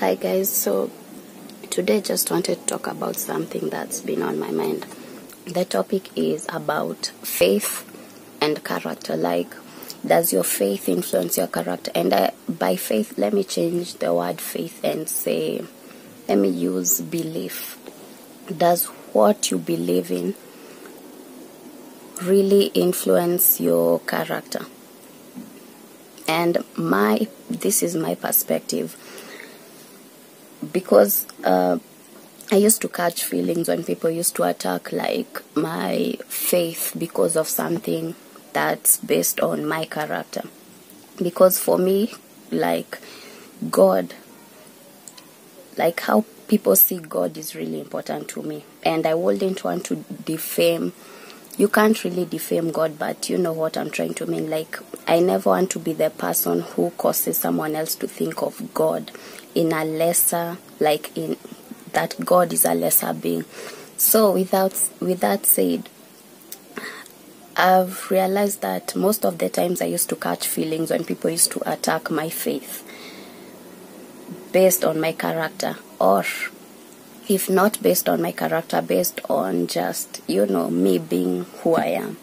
Hi guys, so today just wanted to talk about something that's been on my mind. The topic is about faith and character. Like, does your faith influence your character? And uh, by faith, let me change the word faith and say, let me use belief. Does what you believe in really influence your character? And my, this is my perspective because uh, I used to catch feelings when people used to attack like my faith because of something that's based on my character. Because for me, like God, like how people see God is really important to me. And I wouldn't want to defame you can't really defame God, but you know what I'm trying to mean. Like, I never want to be the person who causes someone else to think of God in a lesser, like in that God is a lesser being. So, without with that said, I've realized that most of the times I used to catch feelings when people used to attack my faith based on my character or if not based on my character, based on just, you know, me being who I am.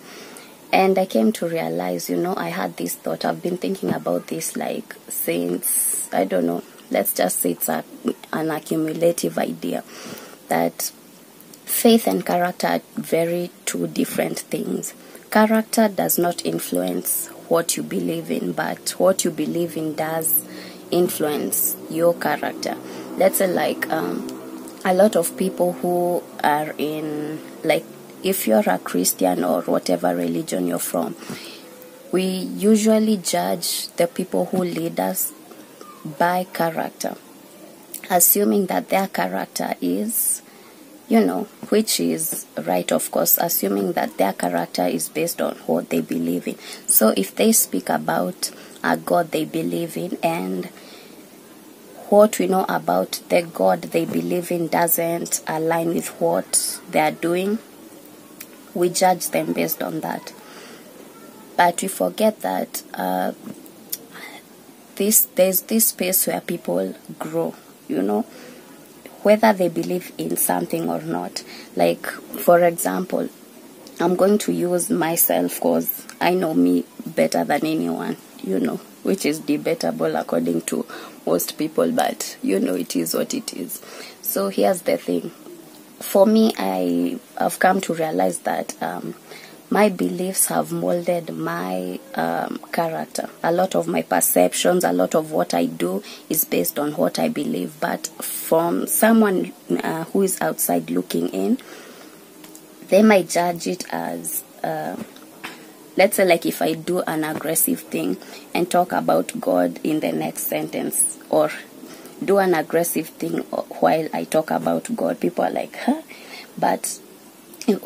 And I came to realize, you know, I had this thought. I've been thinking about this like since, I don't know, let's just say it's a, an accumulative idea that faith and character are very two different things. Character does not influence what you believe in, but what you believe in does influence your character. Let's say, like, um, a lot of people who are in like if you're a Christian or whatever religion you're from, we usually judge the people who lead us by character, assuming that their character is, you know, which is right, of course, assuming that their character is based on what they believe in. So if they speak about a God they believe in and what we know about the God they believe in doesn't align with what they are doing, we judge them based on that. But we forget that uh, this there's this space where people grow, you know, whether they believe in something or not. Like, for example, I'm going to use myself because I know me better than anyone, you know, which is debatable according to most people, but you know, it is what it is. So here's the thing. For me, I have come to realize that um, my beliefs have molded my um, character. A lot of my perceptions, a lot of what I do is based on what I believe. But from someone uh, who is outside looking in, they might judge it as uh, let's say like if i do an aggressive thing and talk about god in the next sentence or do an aggressive thing while i talk about god people are like huh? But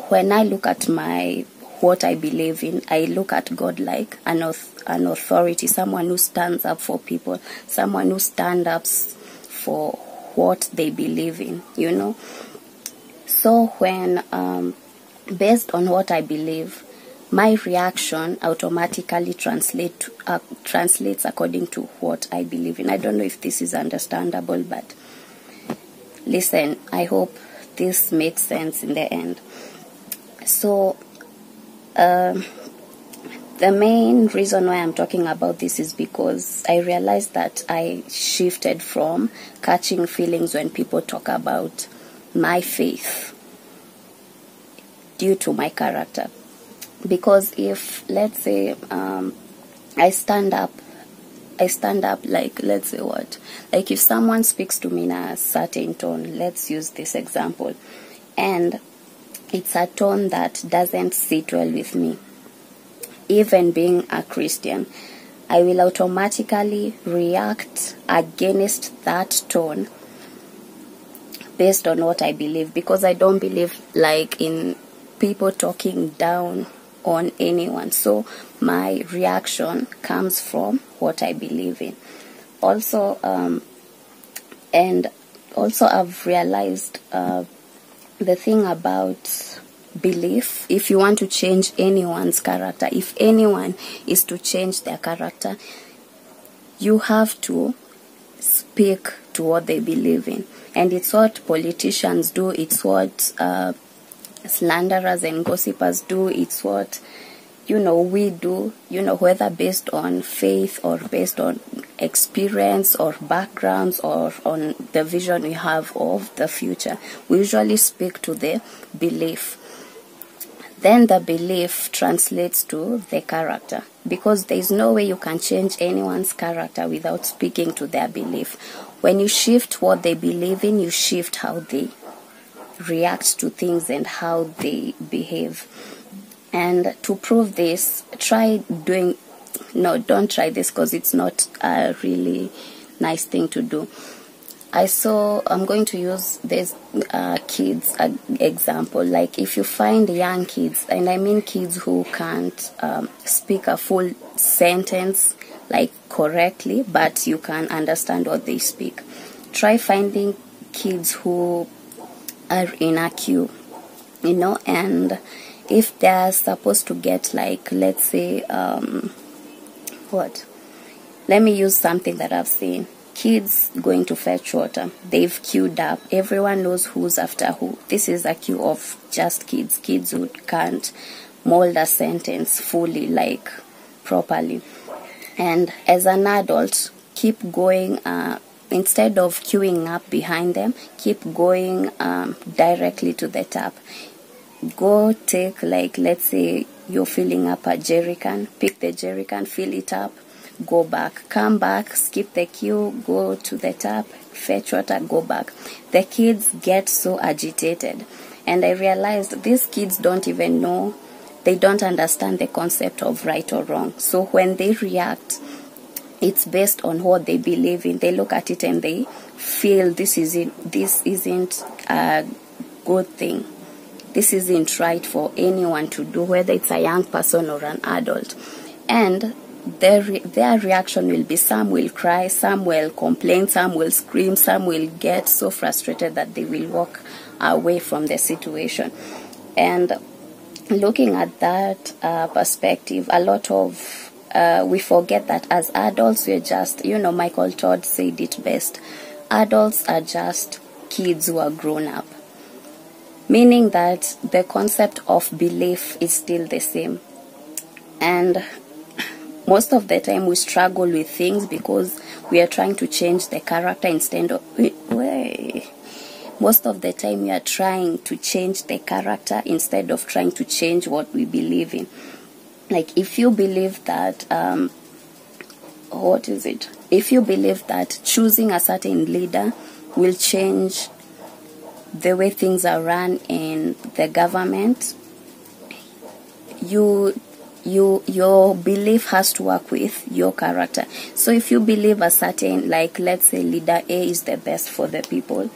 when i look at my what i believe in i look at god like an, an authority someone who stands up for people someone who stands up for what they believe in you know? So when um, based on what I believe, my reaction automatically translate uh, translates according to what I believe in. I don't know if this is understandable, but listen, I hope this makes sense in the end. So, um, the main reason why I'm talking about this is because I realized that I shifted from catching feelings when people talk about my faith due to my character. Because if, let's say, um, I stand up, I stand up like, let's say what? Like if someone speaks to me in a certain tone, let's use this example, and it's a tone that doesn't sit well with me, even being a Christian, I will automatically react against that tone based on what I believe because I don't believe like in people talking down on anyone. So my reaction comes from what I believe in. Also, um, and also I've realized uh, the thing about belief if you want to change anyone's character if anyone is to change their character you have to speak to what they believe in. And it's what politicians do, it's what uh, slanderers and gossipers do, it's what you know we do you know whether based on faith or based on experience or backgrounds or on the vision we have of the future. We usually speak to the belief. Then the belief translates to the character because there is no way you can change anyone's character without speaking to their belief. When you shift what they believe in you shift how they react to things and how they behave and to prove this, try doing, no, don't try this because it's not a really nice thing to do. I saw, I'm going to use this uh, kids uh, example. Like if you find young kids, and I mean kids who can't um, speak a full sentence like correctly, but you can understand what they speak. Try finding kids who are in a queue, you know, and if they're supposed to get like let's say um, what? Let me use something that i've seen. Kids going to fetch water. They've queued up. Everyone knows who's after who. This is a queue of just kids. Kids who can't mold a sentence fully like properly. And as an adult keep going uh, instead of queuing up behind them keep going um, directly to the tap. Go take like let's say you're filling up a jerry can pick the jerry can fill it up go back. Come back skip the queue go to the tap fetch water go back. The kids get so agitated. And i realized these kids don't even know they don't understand the concept of right or wrong. So when they react it's based on what they believe in they look at it and they feel this isn't this isn't a good thing this isn't right for anyone to do, whether it's a young person or an adult. And their, their reaction will be some will cry, some will complain, some will scream, some will get so frustrated that they will walk away from the situation. And looking at that uh, perspective, a lot of uh, we forget that as adults we're just, you know, Michael Todd said it best. Adults are just kids who are grown up meaning that the concept of belief is still the same. And most of the time we struggle with things because we are trying to change the character instead of. Most of the time we are trying to change the character instead of trying to change what we believe in. Like if you believe that, um, what is it? If you believe that choosing a certain leader will change the way things are run in the government, you you your belief has to work with your character. So if you believe a certain like let's say leader A is the best for the people,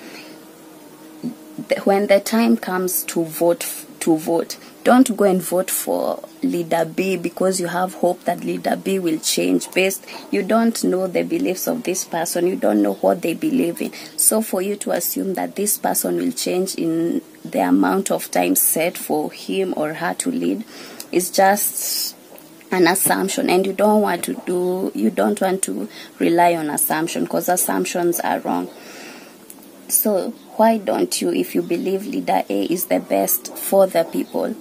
when the time comes to vote to vote, don't go and vote for leader B because you have hope that leader B will change. Based you don't know the beliefs of this person. You don't know what they believe in. So for you to assume that this person will change in the amount of time set for him or her to lead is just an assumption. And you don't want to do you don't want to rely on assumption because assumptions are wrong. So why don't you if you believe leader A is the best for the people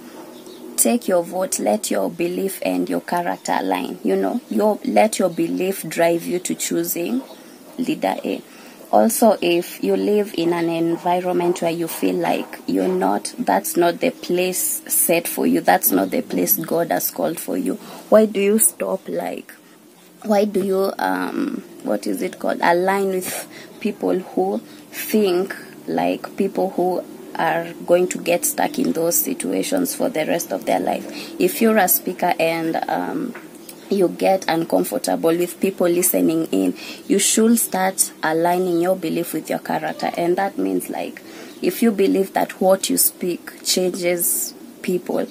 take your vote let your belief and your character align you know. Your let your belief drive you to choosing leader a. Also if you live in an environment where you feel like you're not that's not the place set for you that's not the place god has called for you why do you stop like why do you um what is it called align with people who think like people who are going to get stuck in those situations for the rest of their life. If you're a speaker and um, you get uncomfortable with people listening in, you should start aligning your belief with your character. And that means, like, if you believe that what you speak changes people,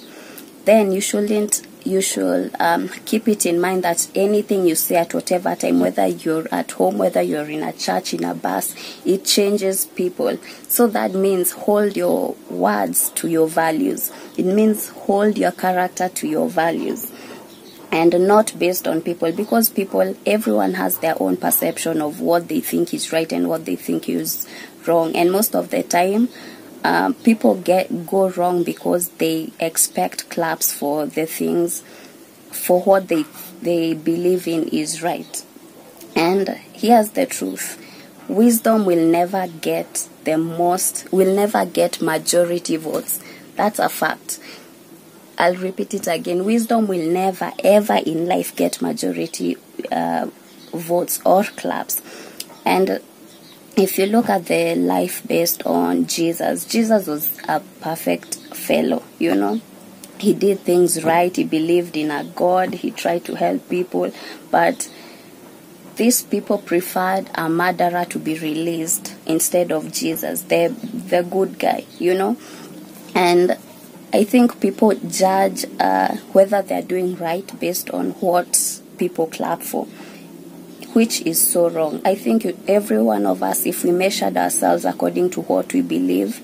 then you shouldn't you should um, keep it in mind that anything you say at whatever time, whether you're at home, whether you're in a church, in a bus, it changes people. So that means hold your words to your values. It means hold your character to your values. and not based on people because people everyone has their own perception of what they think is right and what they think is wrong and most of the time um, people get go wrong because they expect claps for the things for what they they believe in is right and here's the truth wisdom will never get the most will never get majority votes that's a fact I'll repeat it again. Wisdom will never, ever in life get majority uh, votes or claps. And if you look at the life based on Jesus, Jesus was a perfect fellow, you know. He did things right. He believed in a God. He tried to help people. But these people preferred a murderer to be released instead of Jesus, the, the good guy, you know. And I think people judge uh, whether they're doing right based on what people clap for, which is so wrong. I think every one of us, if we measured ourselves according to what we believe,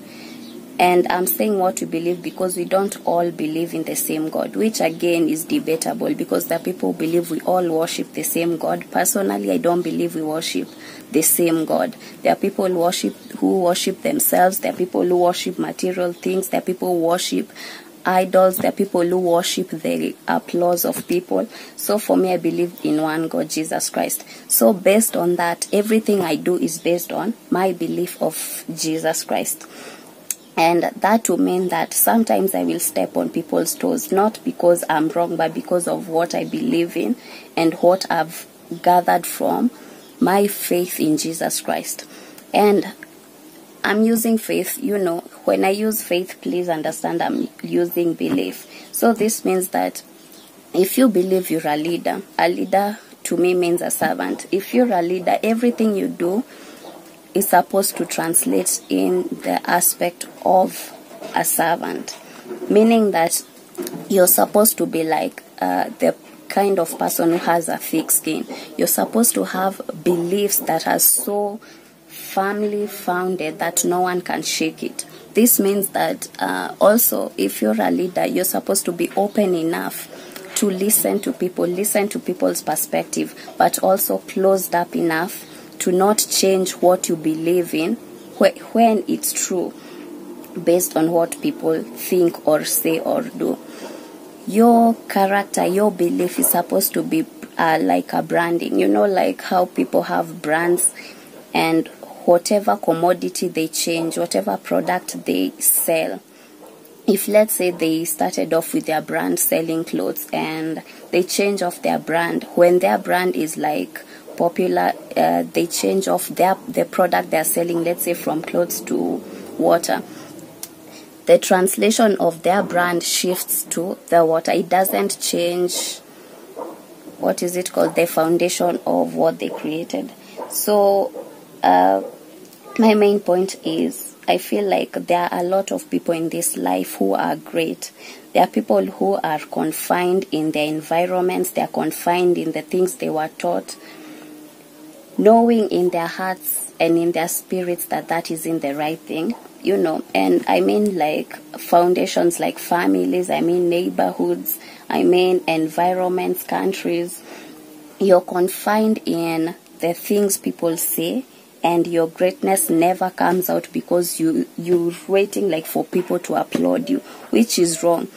and I'm saying what we believe because we don't all believe in the same God, which again is debatable because the people believe we all worship the same God. Personally, I don't believe we worship the same God. There are people worship who worship themselves. There are people who worship material things. There are people who worship idols. There are people who worship the applause of people. So for me, I believe in one God, Jesus Christ. So based on that, everything I do is based on my belief of Jesus Christ. And that will mean that sometimes I will step on people's toes, not because I'm wrong, but because of what I believe in and what I've gathered from my faith in Jesus Christ. And I'm using faith, you know, when I use faith, please understand I'm using belief. So this means that if you believe you're a leader, a leader to me means a servant. If you're a leader, everything you do is supposed to translate in the aspect of a servant, meaning that you're supposed to be like uh, the kind of person who has a thick skin. You're supposed to have beliefs that are so firmly founded that no one can shake it. This means that uh, also, if you're a leader, you're supposed to be open enough to listen to people, listen to people's perspective, but also closed up enough to not change what you believe in when it's true based on what people think or say or do. Your character, your belief is supposed to be uh, like a branding. You know, like how people have brands and whatever commodity they change, whatever product they sell. If let's say they started off with their brand selling clothes and they change off their brand, when their brand is like popular, uh, they change off their the product they're selling, let's say from clothes to water. The translation of their brand shifts to the water. It doesn't change what is it called the foundation of what they created. So uh, my main point is I feel like there are a lot of people in this life who are great. There are people who are confined in their environments, they are confined in the things they were taught, knowing in their hearts and in their spirits that that isn't the right thing, you know. And I mean, like foundations like families, I mean, neighborhoods, I mean, environments, countries. You're confined in the things people say and your greatness never comes out because you you're waiting like for people to applaud you which is wrong.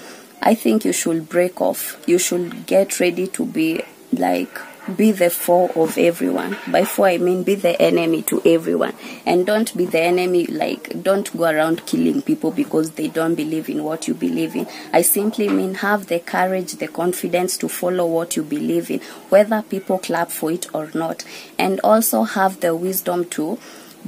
I think you should break off. You should get ready to be like be the foe of everyone. By foe i mean be the enemy to everyone. And don't be the enemy like don't go around killing people because they don't believe in what you believe in. I simply mean have the courage the confidence to follow what you believe in whether people clap for it or not. And also have the wisdom to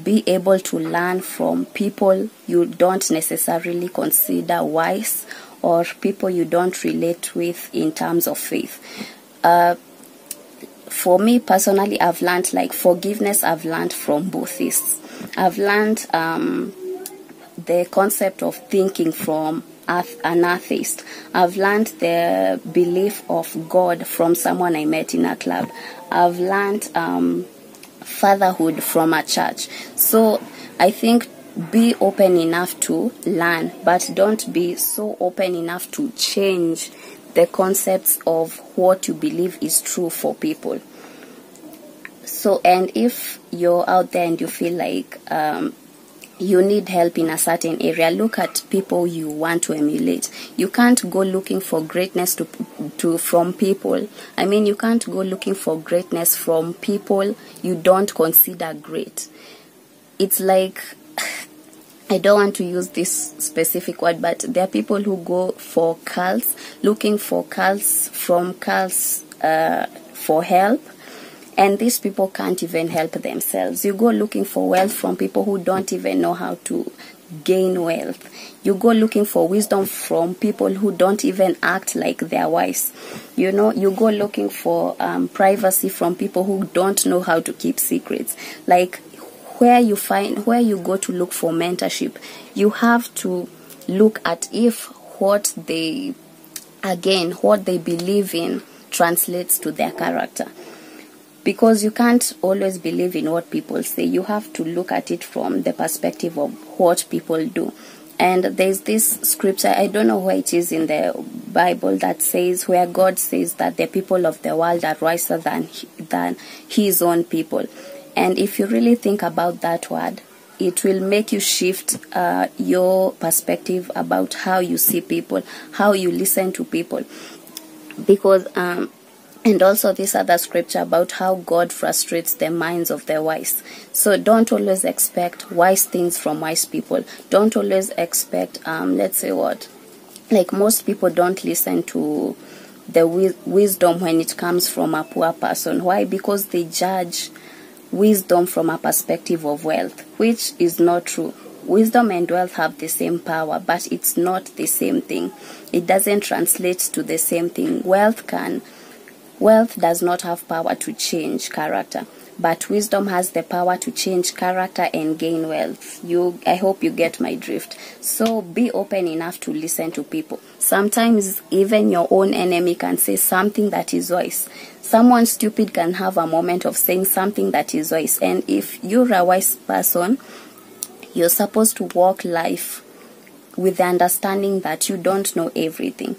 be able to learn from people you don't necessarily consider wise or people you don't relate with in terms of faith. Uh, for me personally, I've learned like forgiveness. I've learned from Buddhists. I've learned um, the concept of thinking from an atheist. I've learned the belief of God from someone I met in a club. I've learned um, fatherhood from a church. So I think be open enough to learn, but don't be so open enough to change the concepts of what you believe is true for people. So, and if you're out there and you feel like um, you need help in a certain area, look at people you want to emulate. You can't go looking for greatness to, to from people. I mean, you can't go looking for greatness from people you don't consider great. It's like I don't want to use this specific word, but there are people who go for cults, looking for cults from cults uh, for help and these people can't even help themselves. You go looking for wealth from people who don't even know how to gain wealth. You go looking for wisdom from people who don't even act like they're wise. You know, you go looking for um, privacy from people who don't know how to keep secrets. Like where you find, where you go to look for mentorship, you have to look at if what they, again, what they believe in translates to their character because you can't always believe in what people say. You have to look at it from the perspective of what people do. And there's this scripture, I don't know where it is in the Bible, that says, where God says that the people of the world are wiser than, than his own people. And if you really think about that word, it will make you shift uh, your perspective about how you see people, how you listen to people. Because um, and also this other scripture about how God frustrates the minds of the wise. So don't always expect wise things from wise people. Don't always expect, um, let's say what, like most people don't listen to the wi- wisdom when it comes from a poor person. Why? Because they judge wisdom from a perspective of wealth, which is not true. Wisdom and wealth have the same power, but it's not the same thing. It doesn't translate to the same thing. Wealth can Wealth does not have power to change character, but wisdom has the power to change character and gain wealth. You, I hope you get my drift. So be open enough to listen to people. Sometimes even your own enemy can say something that is wise. Someone stupid can have a moment of saying something that is wise. And if you're a wise person, you're supposed to walk life with the understanding that you don't know everything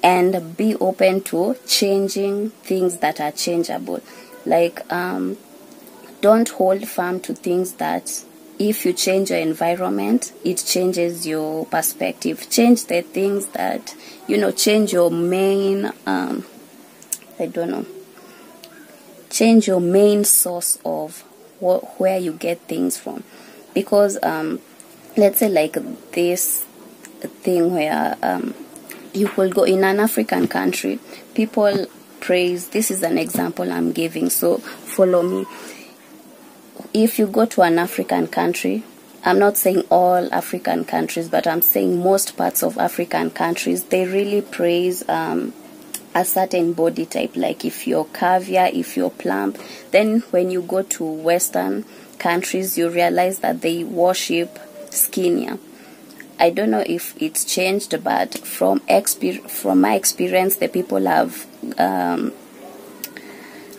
and be open to changing things that are changeable. Like, um, don't hold firm to things that if you change your environment, it changes your perspective. Change the things that, you know, change your main, um, I don't know, change your main source of wh- where you get things from. Because, um, let's say, like this thing where, um, you will go in an African country, people praise. This is an example I'm giving, so follow me. If you go to an African country, I'm not saying all African countries, but I'm saying most parts of African countries, they really praise um, a certain body type. Like if you're caviar, if you're plump, then when you go to Western countries, you realize that they worship skinnier. I don't know if it's changed, but from exper- from my experience, the people have um,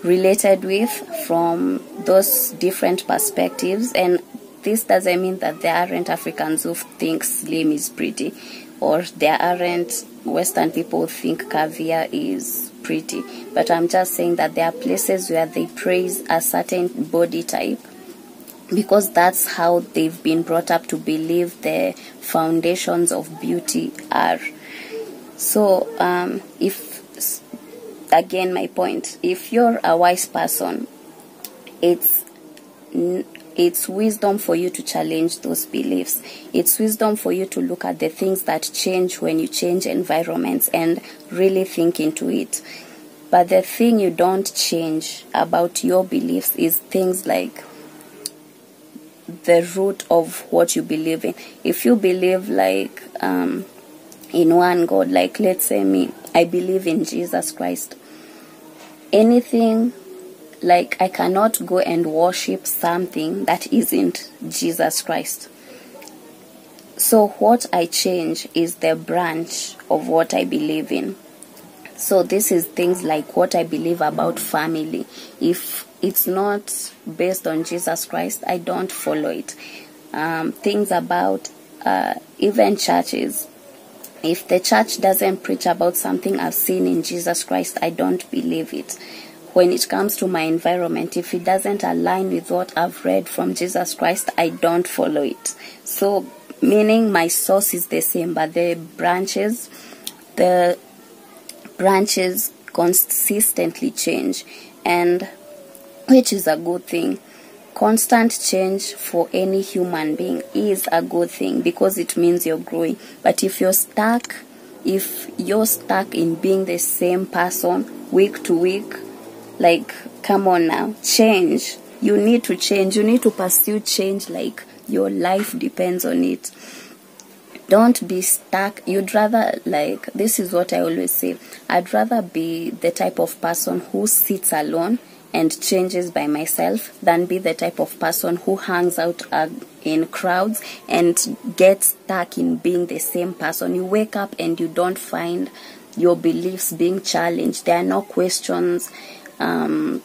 related with from those different perspectives, and this doesn't mean that there aren't Africans who think slim is pretty, or there aren't Western people think caviar is pretty. But I'm just saying that there are places where they praise a certain body type because that's how they've been brought up to believe the foundations of beauty are. So, um, if again, my point, if you're a wise person, it's it's wisdom for you to challenge those beliefs. It's wisdom for you to look at the things that change when you change environments and really think into it. But the thing you don't change about your beliefs is things like the root of what you believe in. If you believe like um, in one God, like let's say me, I believe in Jesus Christ. Anything like I cannot go and worship something that isn't Jesus Christ. So what I change is the branch of what I believe in. So this is things like what I believe about family. If it's not based on Jesus Christ, I don't follow it. Um, things about uh, even churches. if the church doesn't preach about something I've seen in Jesus Christ, I don't believe it. When it comes to my environment, if it doesn't align with what I've read from Jesus Christ, I don't follow it. So, meaning my source is the same, but the branches, the branches consistently change, and which is a good thing. Constant change for any human being is a good thing because it means you're growing. But if you're stuck if you're stuck in being the same person week to week like come on now. Change. You need to change. You need to pursue change like your life depends on it. Don't be stuck. You'd rather like this is what i always say. I'd rather be the type of person who sits alone and changes by myself than be the type of person who hangs out uh, in crowds and gets stuck in being the same person. You wake up and you don't find your beliefs being challenged. There are no questions um,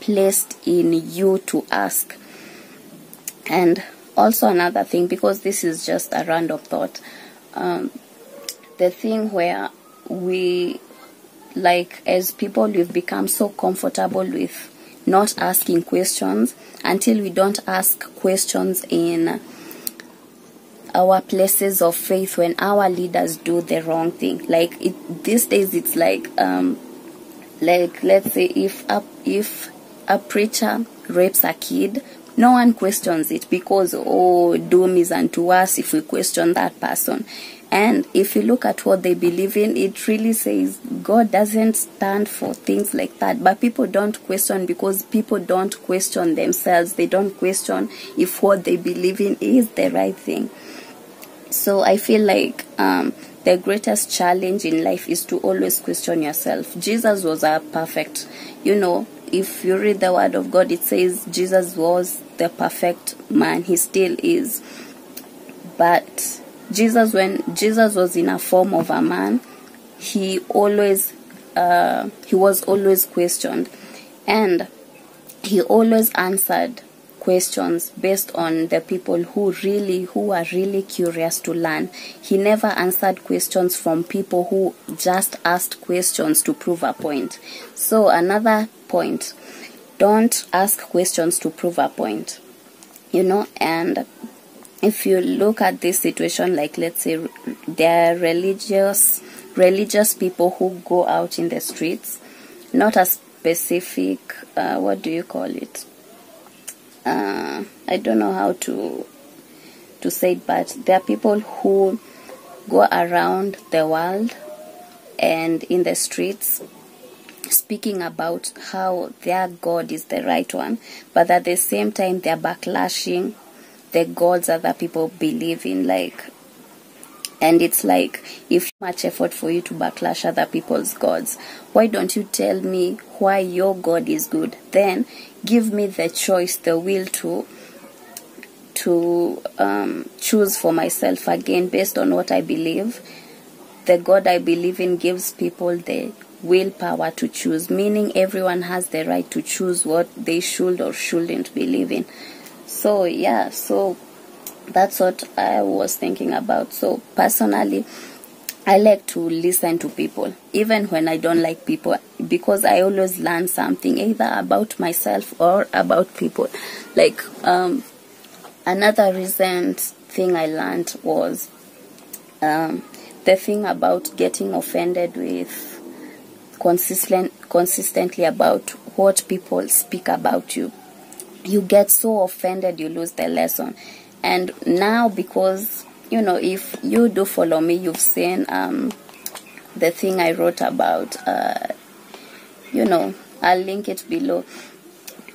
placed in you to ask. And also another thing, because this is just a random thought, um, the thing where we like as people we've become so comfortable with not asking questions until we don't ask questions in our places of faith when our leaders do the wrong thing like it, these days it's like um like let's say if a if a preacher rapes a kid no one questions it because oh doom is unto us if we question that person and if you look at what they believe in, it really says God doesn't stand for things like that. But people don't question because people don't question themselves. They don't question if what they believe in is the right thing. So I feel like um, the greatest challenge in life is to always question yourself. Jesus was a perfect, you know, if you read the word of God, it says Jesus was the perfect man. He still is. But Jesus, when Jesus was in a form of a man, he always uh, he was always questioned, and he always answered questions based on the people who really who are really curious to learn. He never answered questions from people who just asked questions to prove a point. So another point, don't ask questions to prove a point. You know, and if you look at this situation like let's say there are religious religious people who go out in the streets not a specific uh, what do you call it uh, i don't know how to to say it but there are people who go around the world and in the streets speaking about how their god is the right one but at the same time they're backlashing the gods other people believe in like and it's like if much effort for you to backlash other people's gods why don't you tell me why your god is good? Then give me the choice the will to to um, choose for myself again based on what i believe. The god i believe in gives people the willpower to choose meaning everyone has the right to choose what they should or shouldn't believe in. So yeah so that's what i was thinking about. So personally i like to listen to people even when i don't like people because i always learn something either about myself or about people. Like um, another recent thing i learned was um, the thing about getting offended with consistent consistently about what people speak about you. You get so offended you lose the lesson. And now because you know if you do follow me you've seen um, the thing i wrote about uh, you know i'll link it below.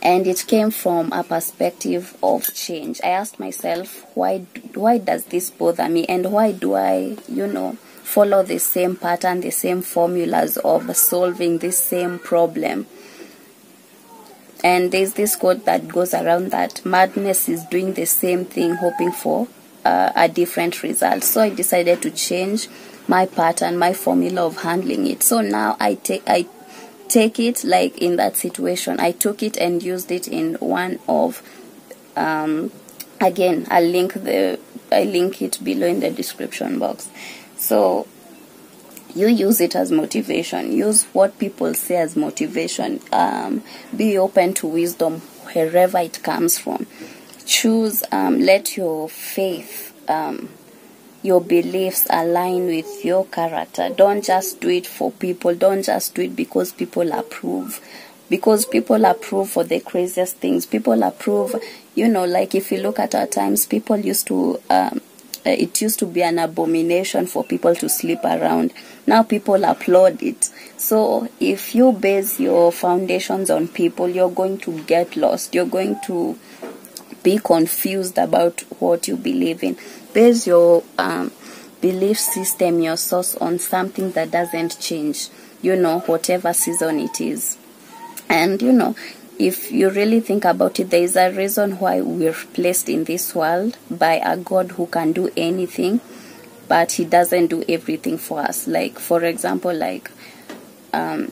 And it came from a perspective of change. I asked myself why why does this bother me? And why do i you know follow the same pattern the same formulas of solving this same problem? And there's this quote that goes around that madness is doing the same thing, hoping for uh, a different result. So I decided to change my pattern, my formula of handling it. So now I take I take it like in that situation. I took it and used it in one of um, again I'll link the I link it below in the description box. So you use it as motivation. Use what people say as motivation. Um, be open to wisdom wherever it comes from. Choose, um, let your faith, um, your beliefs align with your character. Don't just do it for people. Don't just do it because people approve. Because people approve for the craziest things. People approve, you know, like if you look at our times, people used to, um, it used to be an abomination for people to sleep around. Now people applaud it. So if you base your foundations on people, you're going to get lost. You're going to be confused about what you believe in. Base your um, belief system, your source on something that doesn't change, you know, whatever season it is. And, you know, if you really think about it, there is a reason why we're placed in this world by a God who can do anything, but He doesn't do everything for us. Like, for example, like um,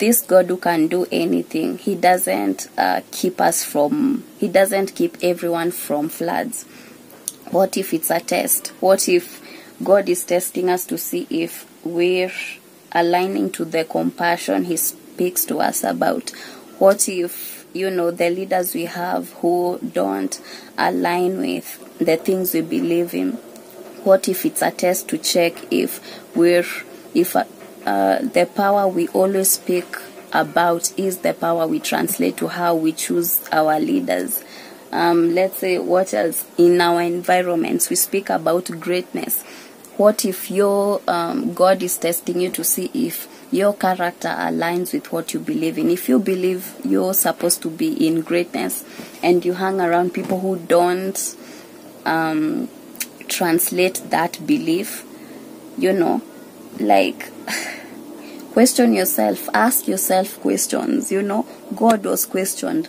this God who can do anything, He doesn't uh, keep us from, He doesn't keep everyone from floods. What if it's a test? What if God is testing us to see if we're aligning to the compassion He speaks to us about? What if, you know, the leaders we have who don't align with the things we believe in? What if it's a test to check if we're, if uh, the power we always speak about is the power we translate to how we choose our leaders? Um, let's say what else? In our environments we speak about greatness. What if your um, god is testing you to see if your character aligns with what you believe in? If you believe you're supposed to be in greatness and you hang around people who don't um, translate that belief you know like question yourself ask yourself questions you know god was questioned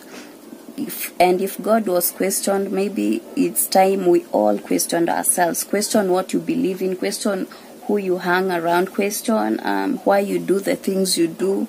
if, and if God was questioned, maybe it's time we all questioned ourselves. Question what you believe in, question who you hang around, question um, why you do the things you do,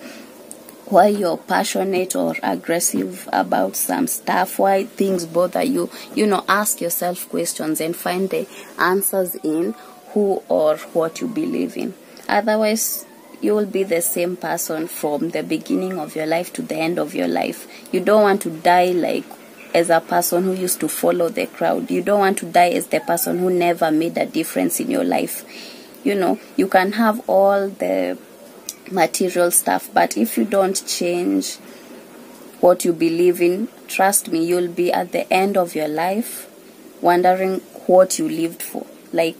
why you're passionate or aggressive about some stuff, why things bother you. You know, ask yourself questions and find the answers in who or what you believe in. Otherwise, you will be the same person from the beginning of your life to the end of your life. You don't want to die like as a person who used to follow the crowd. You don't want to die as the person who never made a difference in your life. You know, you can have all the material stuff, but if you don't change what you believe in, trust me, you'll be at the end of your life wondering what you lived for. Like,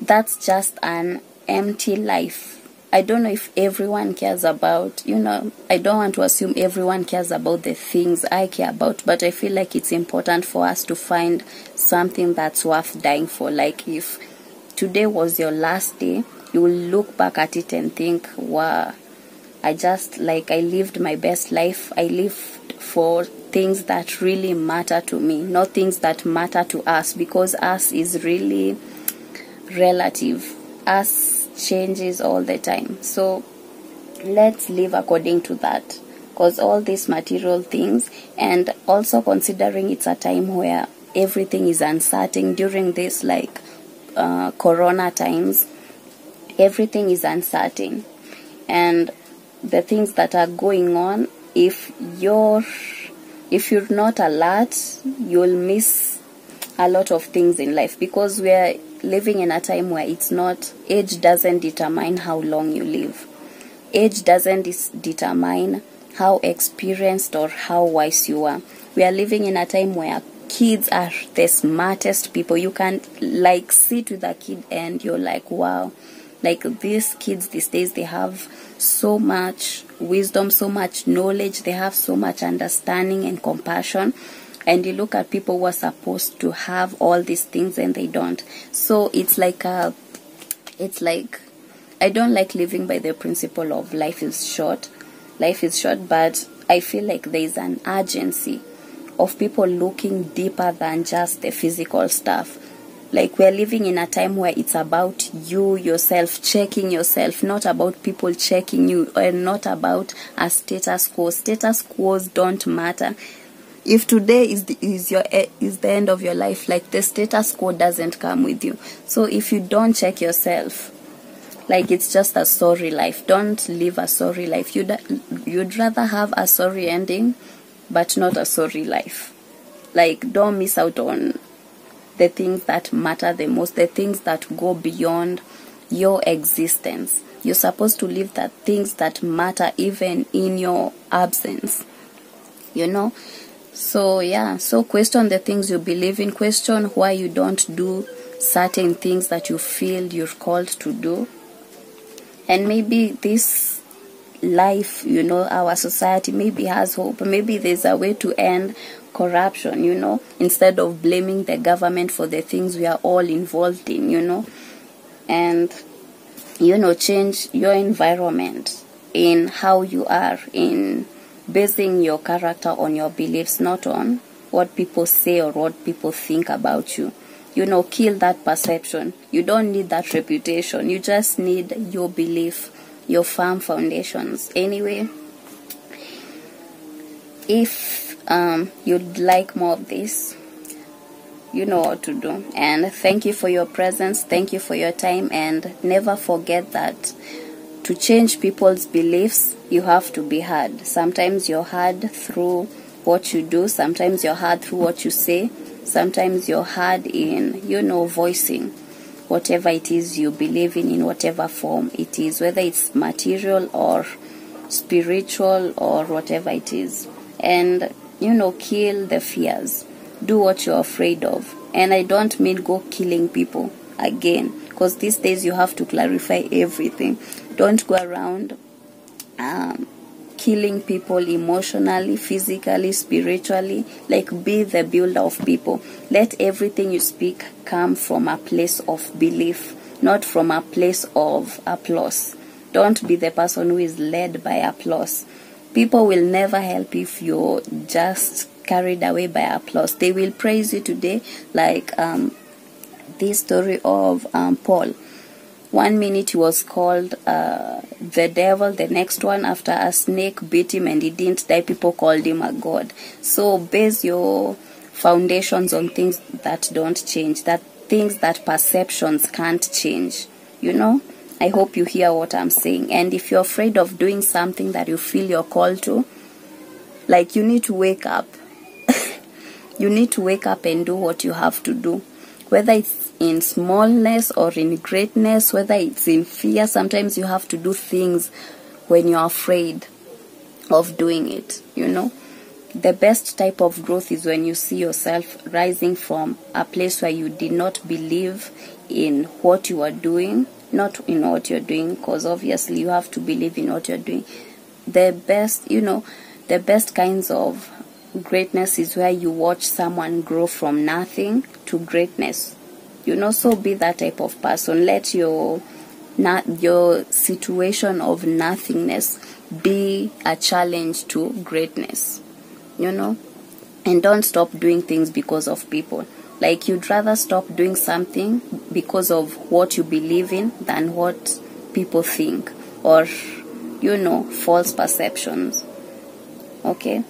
that's just an empty life. I don't know if everyone cares about, you know, I don't want to assume everyone cares about the things I care about, but I feel like it's important for us to find something that's worth dying for. Like if today was your last day, you will look back at it and think, wow, I just like I lived my best life. I lived for things that really matter to me, not things that matter to us, because us is really relative. Us changes all the time. So let's live according to that. Because all these material things, and also considering it's a time where everything is uncertain during this like uh, corona times, everything is uncertain. And the things that are going on, if you're if you're not alert, you'll miss a lot of things in life because we're living in a time where it's not age doesn't determine how long you live. Age doesn't determine how experienced or how wise you are. We are living in a time where kids are the smartest people. You can like sit with a kid and you're like wow. Like these kids these days they have so much wisdom so much knowledge. They have so much understanding and compassion and you look at people who are supposed to have all these things and they don't. So it's like a it's like i don't like living by the principle of life is short. Life is short but i feel like there is an urgency of people looking deeper than just the physical stuff. Like we're living in a time where it's about you yourself checking yourself not about people checking you and not about a status quo. Status quos don't matter if today is the, is your e- is the end of your life like the status quo doesn't come with you. So if you don't check yourself like it's just a sorry life. Don't live a sorry life. You'd you'd rather have a sorry ending but not a sorry life. Like don't miss out on the things that matter the most the things that go beyond your existence. You're supposed to live the things that matter even in your absence you know so yeah so question the things you believe in. Question why you don't do certain things that you feel you're called to do. And maybe this life you know our society maybe has hope. Maybe there's a way to end corruption you know instead of blaming the government for the things we are all involved in you know. And you know change your environment in how you are in basing your character on your beliefs not on what people say or what people think about you. You know kill that perception. You don't need that reputation. You just need your belief your firm foundations. Anyway if um, you'd like more of this you know what to do. And thank you for your presence. Thank you for your time. And never forget that to change people's beliefs you have to be heard. Sometimes you're heard through what you do sometimes you're heard through what you say sometimes you're hard in you know voicing whatever it is you believe in in whatever form it is whether it's material or spiritual or whatever it is. And you know kill the fears. Do what you're afraid of. And i don't mean go killing people again because these days you have to clarify everything don't go around um, killing people emotionally, physically, spiritually. Like, be the builder of people. Let everything you speak come from a place of belief, not from a place of applause. Don't be the person who is led by applause. People will never help if you're just carried away by applause. They will praise you today, like um, this story of um, Paul one minute he was called uh, the devil, the next one, after a snake bit him and he didn't die, people called him a god. So base your foundations on things that don't change, that things that perceptions can't change. You know? I hope you hear what I'm saying. And if you're afraid of doing something that you feel you're called to, like you need to wake up. you need to wake up and do what you have to do. Whether it's in smallness or in greatness, whether it's in fear. Sometimes you have to do things when you're afraid of doing it, you know. The best type of growth is when you see yourself rising from a place where you did not believe in what you are doing, not in what you're doing, because obviously you have to believe in what you're doing. The best, you know, the best kinds of greatness is where you watch someone grow from nothing to greatness you know so be that type of person. Let your not your situation of nothingness be a challenge to greatness you know? And don't stop doing things because of people. Like you'd rather stop doing something because of what you believe in than what people think or you know false perceptions. Okay?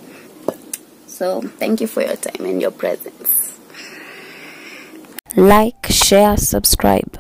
So thank you for your time and your presence like, share, subscribe.